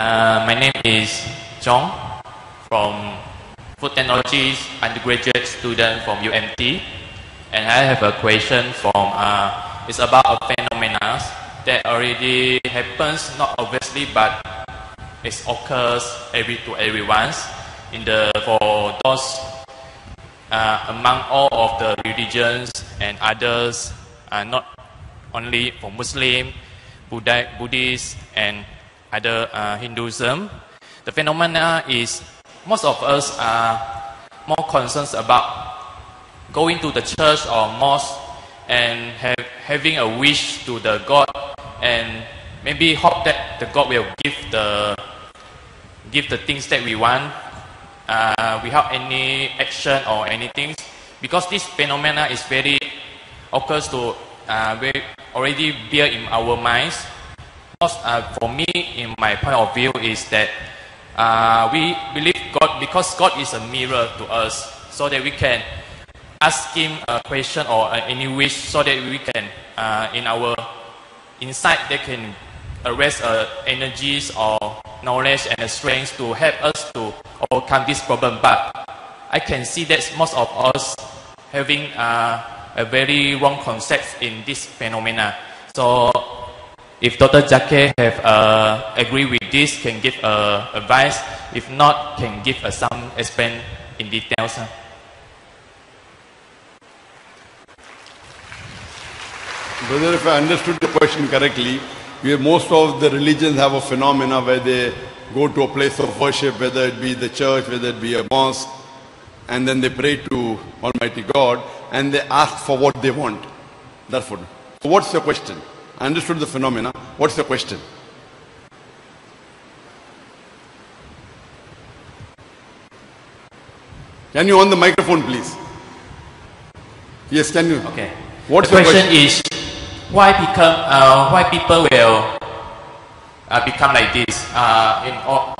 Uh, my name is John from Food Technologies undergraduate student from UMT, and I have a question from. Uh, it's about a phenomena that already happens, not obviously, but it occurs every to everyone. In the for those uh, among all of the religions and others, uh, not only for Muslim, Buddha, Buddhist, and other uh, Hinduism. The phenomena is most of us are more concerned about going to the church or mosque and have, having a wish to the God and maybe hope that the God will give the give the things that we want uh, without any action or anything because this phenomena is very occurs to uh, already bear in our minds because uh, for me in my point of view is that uh, we believe God because God is a mirror to us so that we can ask him a question or uh, any wish so that we can uh, in our inside they can arrest uh, energies or knowledge and strength to help us to overcome this problem. But i can see that most of us having uh, a very wrong concept in this phenomena. So if Dr. Zakir have uh, agree with this, can give uh, advice. If not, can give uh, some explain in details. huh? Brother, if I understood the question correctly, we most of the religions have a phenomena where they go to a place of worship, whether it be the church, whether it be a mosque, and then they pray to Almighty God and they ask for what they want. What. So what's your question? Understood the phenomena. What's the question? Can you on the microphone, please? Yes, can you? Okay. What's the question, question? is why become uh, why people will uh, become like this? Uh, in o-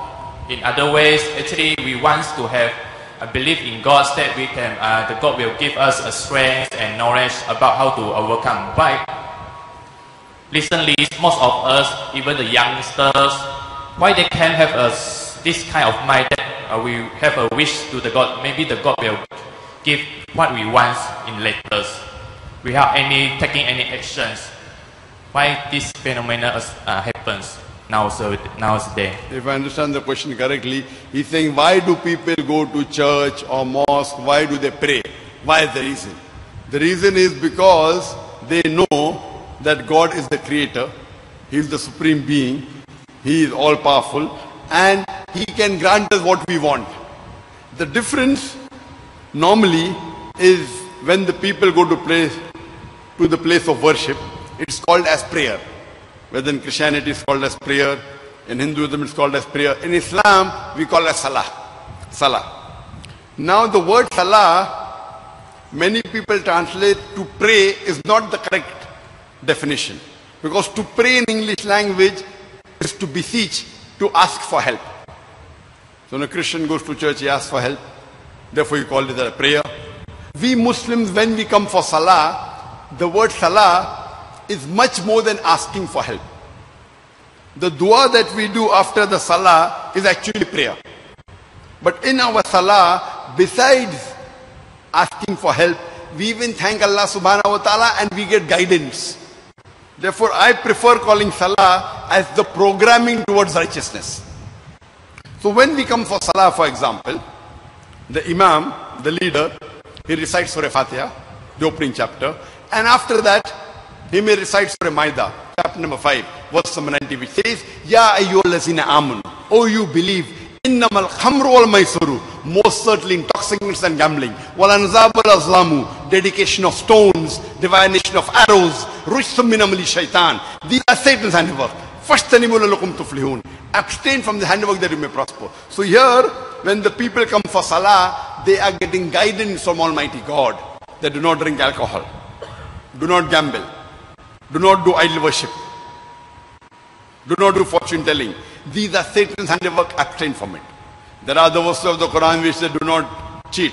in other ways, actually, we want to have a belief in God that we can uh, the God will give us a strength and knowledge about how to overcome. Why? Recently, most of us, even the youngsters, why they can have a, this kind of mind that uh, we have a wish to the God. Maybe the God will give what we want in letters without any taking any actions. Why this phenomena uh, happens now so nowadays? If I understand the question correctly, he's saying, why do people go to church or mosque? Why do they pray? Why is the reason? The reason is because they know that God is the creator, He is the supreme being, He is all powerful, and He can grant us what we want. The difference normally is when the people go to place to the place of worship, it's called as prayer. Whether in Christianity it's called as prayer, in Hinduism it's called as prayer, in Islam we call it salah. Salah. Now the word salah, many people translate to pray is not the correct definition. Because to pray in English language is to beseech, to ask for help. So when a Christian goes to church, he asks for help. Therefore, you call it a prayer. We Muslims, when we come for salah, the word salah is much more than asking for help. The dua that we do after the salah is actually prayer. But in our salah, besides asking for help, we even thank Allah subhanahu wa ta'ala and we get guidance. Therefore, I prefer calling salah as the programming towards righteousness. So when we come for salah, for example, the imam, the leader, he recites Surah Fatiha, the opening chapter, and after that, he may recite Surah Maida, chapter number 5, verse number 90, which says, Ya ayyuhallazina amanu, O you believe, innamal khamru wal maisuru, most certainly intoxicants and gambling, wal anzab wal azlamu, dedication of stones, divination of arrows, Rustum min amali shaitan. These are Satan's handiwork. First, lakum tuflihun. Abstain from the handiwork that you may prosper. So here, when the people come for salah, they are getting guidance from Almighty God. They do not drink alcohol. Do not gamble. Do not do idol worship. Do not do fortune telling. These are Satan's handiwork. Abstain from it. There are the verses of the Quran which say, do not cheat.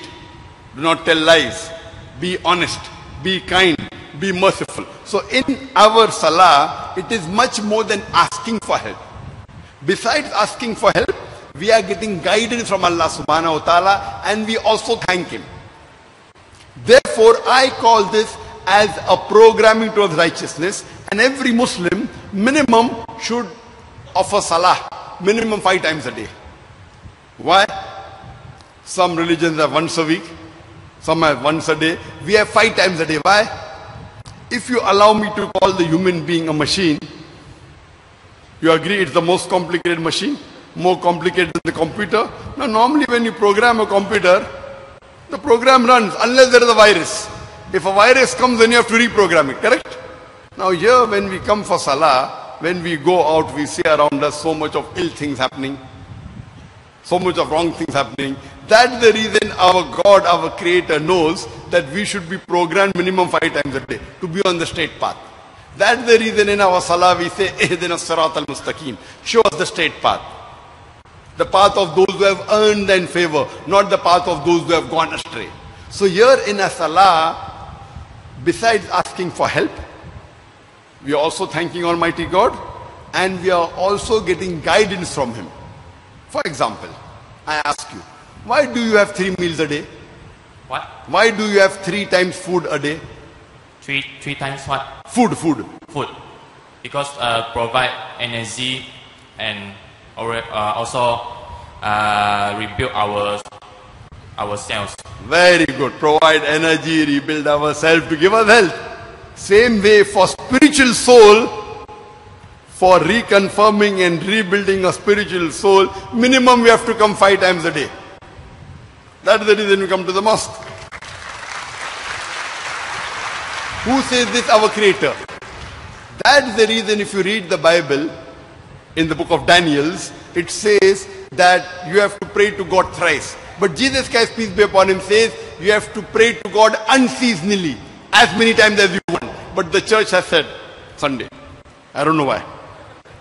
Do not tell lies. Be honest. Be kind. Be merciful. So in our salah, it is much more than asking for help. Besides asking for help, we are getting guidance from Allah subhanahu wa ta'ala and we also thank Him. Therefore, I call this as a programming towards righteousness and every Muslim minimum should offer salah minimum five times a day. Why? Some religions have once a week, some have once a day. We have five times a day. Why? If you allow me to call the human being a machine, you agree it's the most complicated machine? More complicated than the computer? Now, normally when you program a computer, the program runs unless there is a virus. If a virus comes, then you have to reprogram it, correct? Now, here when we come for Salah, when we go out, we see around us so much of ill things happening, so much of wrong things happening. That's the reason our God, our Creator knows that we should be programmed minimum five times a day to be on the straight path. That's the reason in our salah we say, Ihdina sirat al-mustaqim. Show us the straight path. The path of those who have earned and favor, not the path of those who have gone astray. So here in a salah, besides asking for help, we are also thanking Almighty God and we are also getting guidance from Him. For example, I ask you, why do you have three meals a day? What? Why do you have three times food a day? Three three times what? Food, food. Food. Because uh, provide energy and uh, also uh, rebuild our ourselves. Very good. Provide energy, rebuild ourselves to give us health. Same way for spiritual soul, for reconfirming and rebuilding a spiritual soul, minimum we have to come five times a day. That's the reason we come to the mosque. Who says this? Our Creator. That's the reason if you read the Bible, in the book of Daniel's, it says that you have to pray to God thrice. But Jesus Christ, peace be upon him, says you have to pray to God unseasonally, as many times as you want. But the church has said Sunday. I don't know why.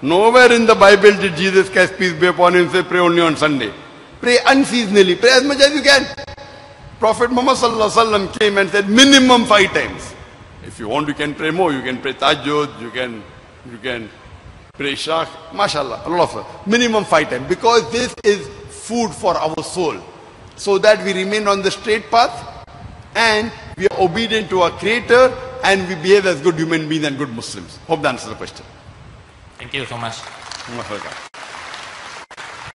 Nowhere in the Bible did Jesus Christ, peace be upon him, say pray only on Sunday. Pray unseasonally, pray as much as you can. Prophet Muhammad sallallahu alaihi wasallam came and said minimum five times. If you want, you can pray more. You can pray tahajjud, you can, you can pray shak, mashallah, a lot of minimum five times. Because this is food for our soul. So that we remain on the straight path and we are obedient to our creator and we behave as good human beings and good Muslims. Hope that answers the question. Thank you so much.